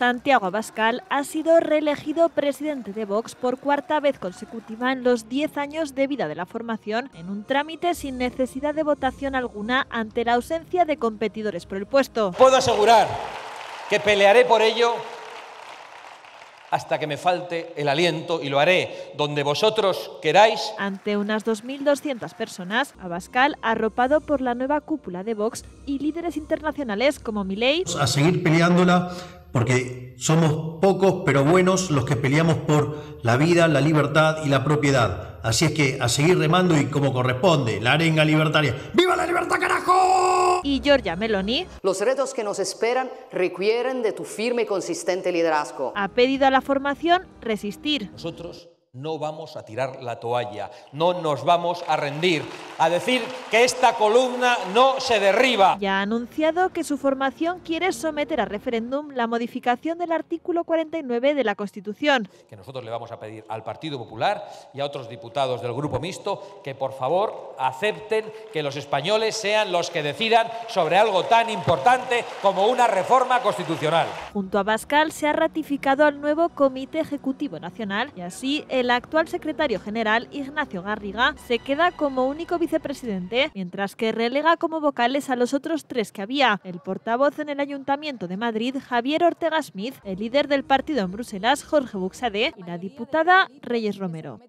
Santiago Abascal ha sido reelegido presidente de Vox por cuarta vez consecutiva en los 10 años de vida de la formación, en un trámite sin necesidad de votación alguna ante la ausencia de competidores por el puesto. Puedo asegurar que pelearé por ello hasta que me falte el aliento y lo haré donde vosotros queráis. Ante unas 2.200 personas, Abascal, arropado por la nueva cúpula de Vox y líderes internacionales como Milei, a seguir peleándola porque somos pocos pero buenos los que peleamos por la vida, la libertad y la propiedad. Así es que a seguir remando y como corresponde, la arenga libertaria. ¡Viva la libertad, carajo! y Giorgia Meloni Los retos que nos esperan requieren de tu firme y consistente liderazgo. ha pedido a la formación resistir. Nosotros no vamos a tirar la toalla, no nos vamos a rendir, a decir que esta columna no se derriba. Ya ha anunciado que su formación quiere someter a referéndum la modificación del artículo 49 de la Constitución. Que nosotros le vamos a pedir al Partido Popular y a otros diputados del Grupo Mixto que por favor acepten que los españoles sean los que decidan sobre algo tan importante como una reforma constitucional. Junto a Bascal se ha ratificado al nuevo Comité Ejecutivo Nacional y así el actual secretario general Ignacio Garriga se queda como único vicepresidente, mientras que relega como vocales a los otros tres que había, el portavoz en el Ayuntamiento de Madrid Javier Ortega Smith, el líder del partido en Bruselas Jorge Buxade y la diputada Reyes Romero.